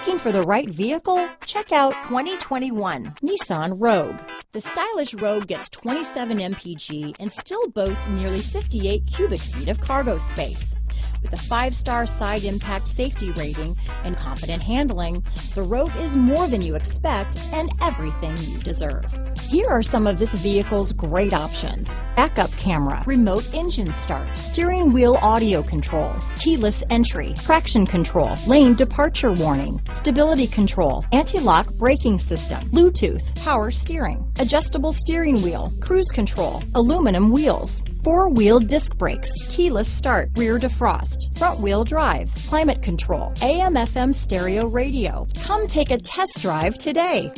Looking for the right vehicle? Check out 2021 Nissan Rogue. The stylish Rogue gets 27 mpg and still boasts nearly 58 cubic feet of cargo space. With a five-star side impact safety rating and competent handling, the Rogue is more than you expect and everything you deserve. Here are some of this vehicle's great options. Backup camera, remote engine start, steering wheel audio controls, keyless entry, traction control, lane departure warning, stability control, anti-lock braking system, Bluetooth, power steering, adjustable steering wheel, cruise control, aluminum wheels, four-wheel disc brakes, keyless start, rear defrost, front wheel drive, climate control, AM FM stereo radio. Come take a test drive today.